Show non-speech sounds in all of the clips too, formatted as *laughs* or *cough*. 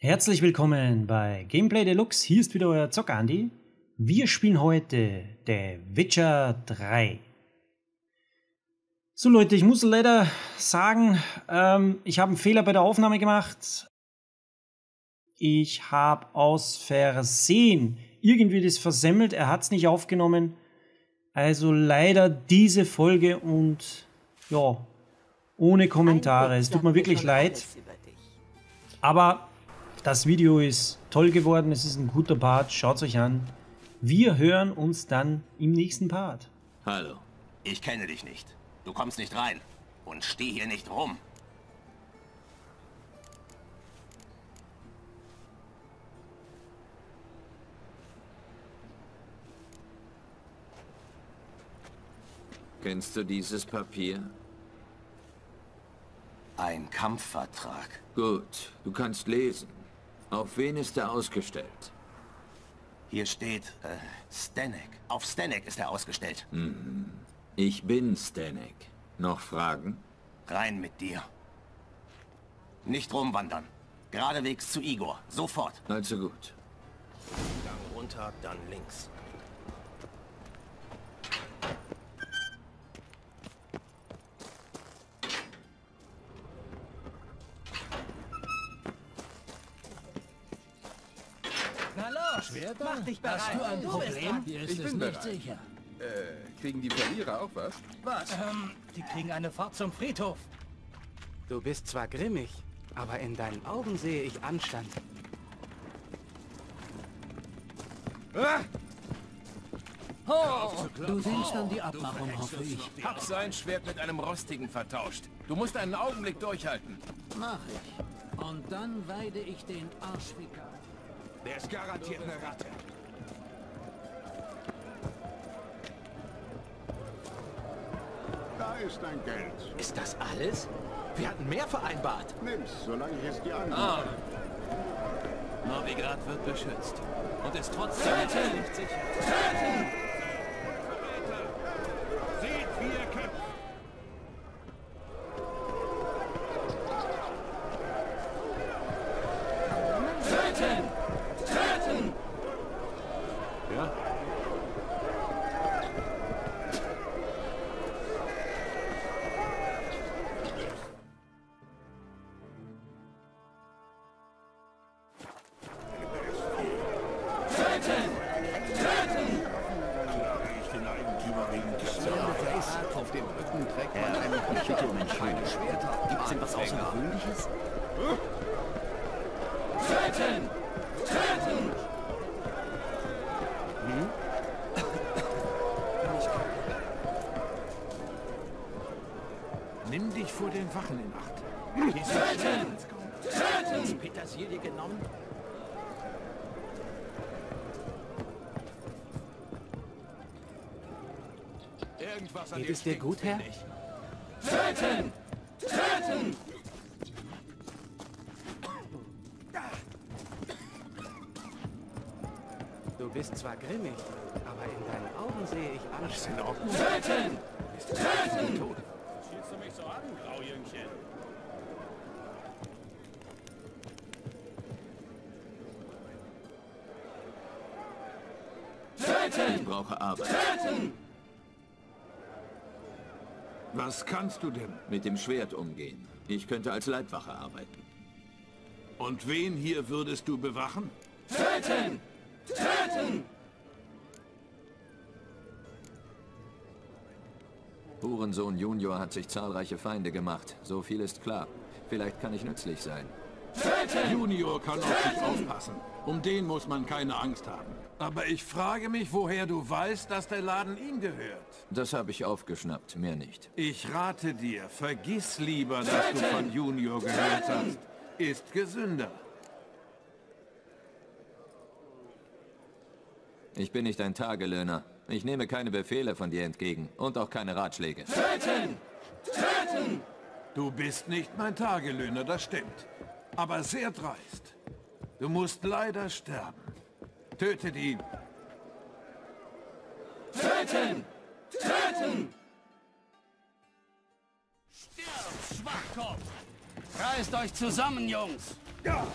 Herzlich willkommen bei Gameplay Deluxe. Hier ist wieder euer Zocker Andi. Wir spielen heute The Witcher 3. So Leute, ich muss leider sagen, ähm, ich habe einen Fehler bei der Aufnahme gemacht. Ich habe aus Versehen irgendwie das versemmelt. Er hat es nicht aufgenommen. Also leider diese Folge und ja, ohne Kommentare. Es tut mir wirklich leid. Aber das Video ist toll geworden. Es ist ein guter Part. Schaut es euch an. Wir hören uns dann im nächsten Part. Hallo. Ich kenne dich nicht. Du kommst nicht rein. Und steh hier nicht rum. Kennst du dieses Papier? Ein Kampfvertrag. Gut, du kannst lesen. Auf wen ist er ausgestellt? Hier steht äh, Stanek. Auf Stanek ist er ausgestellt. Hm. Ich bin Stanek. Noch Fragen? Rein mit dir. Nicht rumwandern. Geradewegs zu Igor. Sofort. Also gut. Gang runter, dann links. Los, mach dich bereit. Hast du ein bist Problem? Ich bin nicht bereit. sicher. Äh, kriegen die Verlierer auch was? Was? Ähm, die kriegen eine Fahrt zum Friedhof. Du bist zwar grimmig, aber in deinen Augen sehe ich Anstand. Du denkst an die Abmachung, hoffe ich. Hab sein Schwert mit einem rostigen vertauscht. Du musst einen Augenblick durchhalten. Mach ich. Und dann weide ich den Arschficker. Der ist garantiert eine Ratte. Da ist dein Geld. Ist das alles? Wir hatten mehr vereinbart. Nimm's, solange ich es dir anbiete. Ah. Novigrad wird beschützt. Und ist trotzdem nicht sicher. Seht, Nimm dich vor den Wachen in Acht. Petersilie genommen? Irgendwas Geht es dir gut, Herr? find ich. Grimmig, aber in deinen Augen sehe ich Anstand. In Ordnung. Schielst du mich so an, Graujüngchen? Ich brauche Arbeit. Was kannst du denn? Mit dem Schwert umgehen. Ich könnte als Leibwache arbeiten. Und wen hier würdest du bewachen? Hurensohn Junior hat sich zahlreiche Feinde gemacht. So viel ist klar. Vielleicht kann ich nützlich sein. Junior kann auf sich aufpassen. Um den muss man keine Angst haben. Aber ich frage mich, woher du weißt, dass der Laden ihm gehört. Das habe ich aufgeschnappt, mehr nicht. Ich rate dir, vergiss lieber, dass du von Junior gehört hast. Ist gesünder. Ich bin nicht ein Tagelöhner. Ich nehme keine Befehle von dir entgegen und auch keine Ratschläge. Du bist nicht mein Tagelöhner, das stimmt. Aber sehr dreist. Du musst leider sterben. Tötet ihn. Töten! Töten! Stirb, Schwachkopf! Reißt euch zusammen, Jungs! Ja.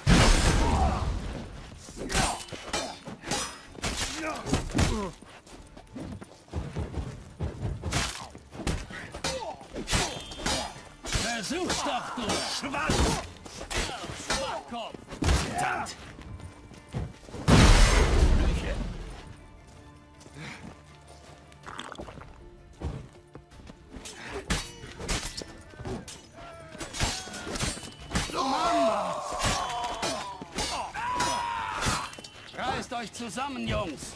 Versuch's doch, du Schwanz! Schwachkopf! Verdammt! Reißt euch zusammen, Jungs!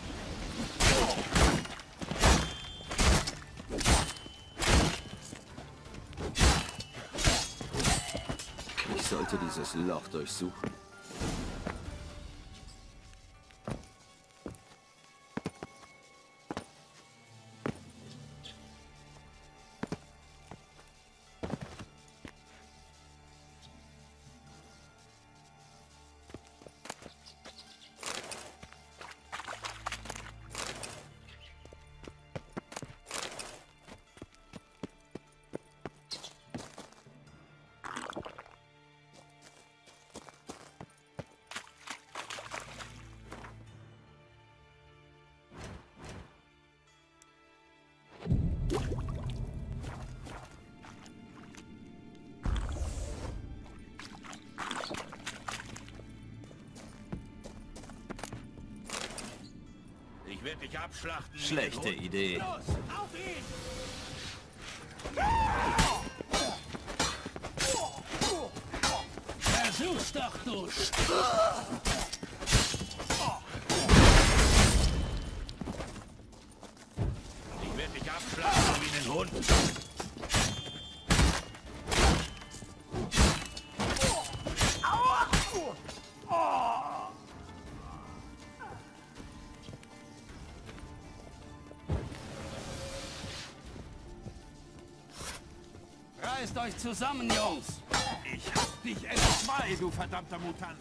Ich sollte dieses Loch durchsuchen. Dich abschlachten. Schlechte. Idee. Los, auf ihn! Versuch's doch, du Euch zusammen, Jungs! Ich hab dich entzwei, du verdammter Mutant.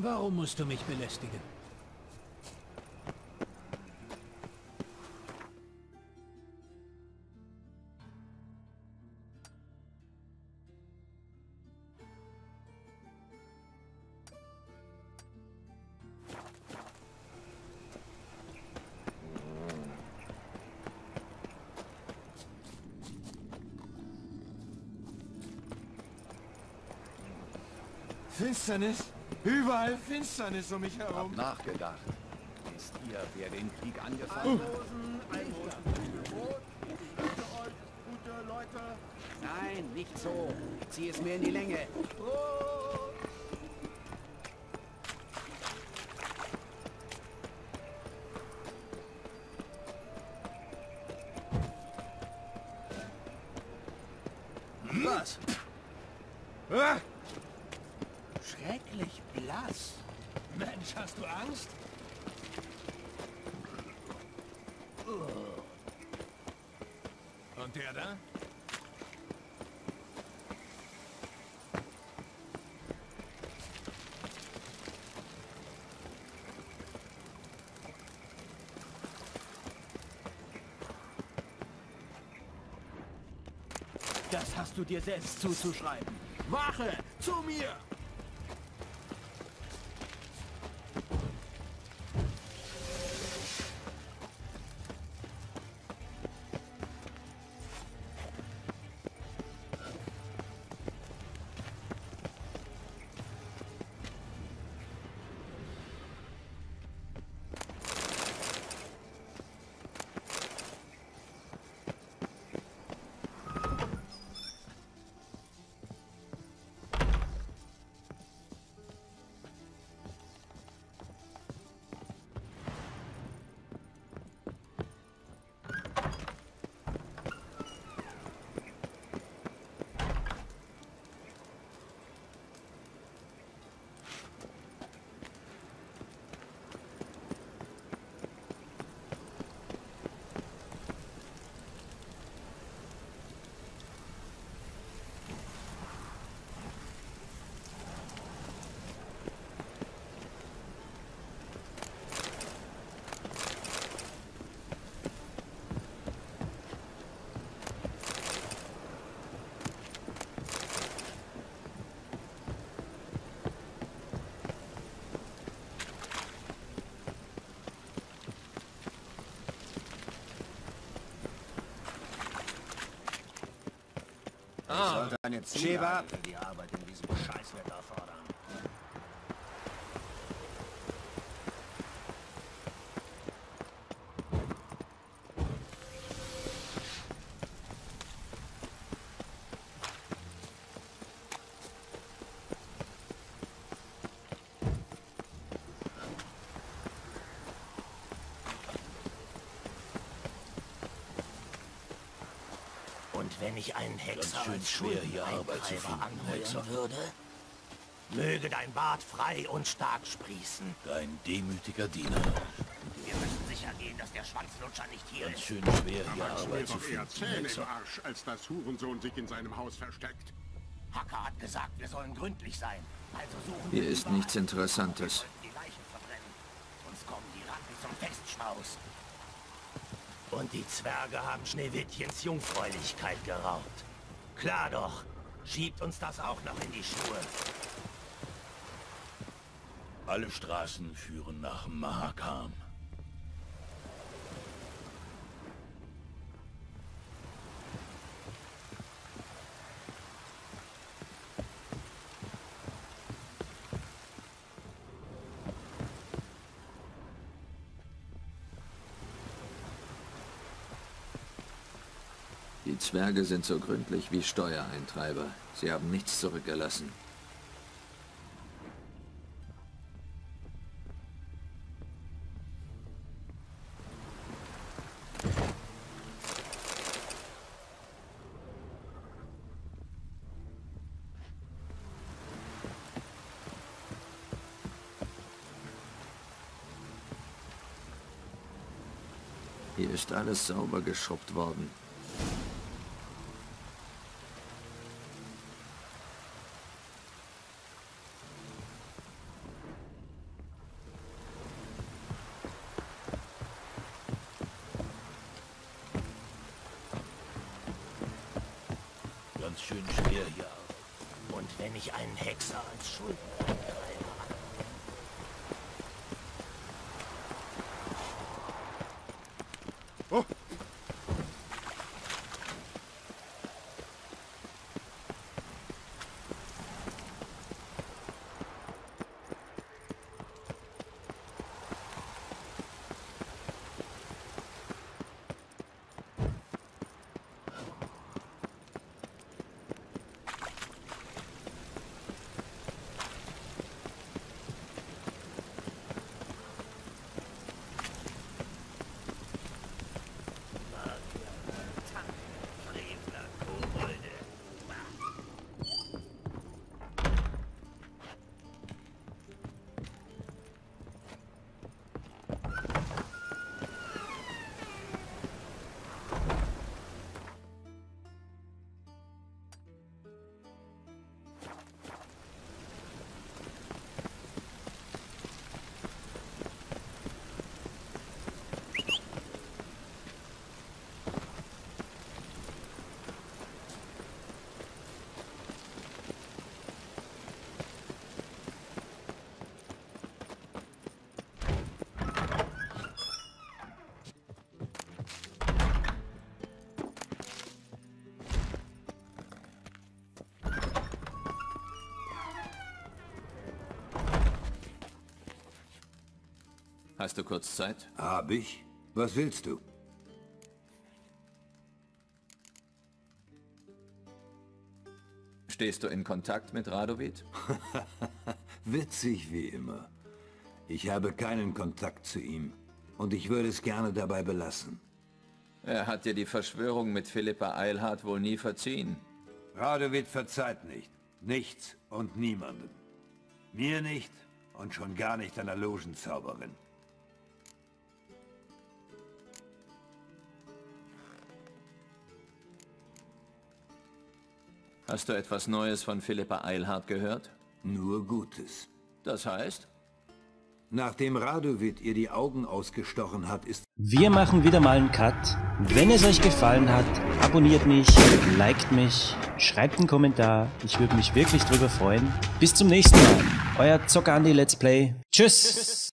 Warum musst du mich belästigen? Finsternis? Überall Finsternis um mich Hab herum. nachgedacht. Wisst ihr, wer den Krieg angefangen hat? Nein, nicht so. Zieh es mir in die Länge. Was? Ah! Schrecklich blass. Mensch, hast du Angst? Und der da? Das hast du dir selbst zuzuschreiben. Wache! Zu mir! Sollte eine. Zielgerade für die Arbeit in diesem Scheißwetter fordern. Und wenn ich einen Hexer als Schuldeneintreiber anheuern würde, möge dein Bart frei und stark sprießen. Dein demütiger Diener. Wir müssen sicher gehen, dass der Schwanzlutscher nicht hier Ganz ist. schön schwer, hier Aber Arbeit zu finden. Zähne im Hexer. Arsch, als dass Hurensohn sich in seinem Haus versteckt. Hacker hat gesagt, wir sollen gründlich sein. Also suchen Hier wir ist nichts Interessantes. Die Leichen verbrennen. Sonst kommen die Ratten zum Festschmaus. Und die Zwerge haben Schneewittchens Jungfräulichkeit geraubt. Klar doch. Schiebt uns das auch noch in die Schuhe. Alle Straßen führen nach Mahakam. Die Zwerge sind so gründlich wie Steuereintreiber. Sie haben nichts zurückgelassen. Hier ist alles sauber geschrubbt worden. Hast du kurz Zeit? Hab ich? Was willst du? Stehst du in Kontakt mit Radovid? *laughs* Witzig wie immer. Ich habe keinen Kontakt zu ihm. Und ich würde es gerne dabei belassen. Er hat dir die Verschwörung mit Philippa Eilhart wohl nie verziehen. Radovid verzeiht nicht. Nichts und niemanden. Mir nicht und schon gar nicht einer Logenzauberin. Hast du etwas Neues von Philippa Eilhart gehört? Nur Gutes. Das heißt? Nachdem Radovid ihr die Augen ausgestochen hat, ist... Wir machen wieder mal einen Cut. Wenn es euch gefallen hat, abonniert mich, liked mich, schreibt einen Kommentar. Ich würde mich wirklich drüber freuen. Bis zum nächsten Mal. Euer Zocker Andi Let's Play. Tschüss.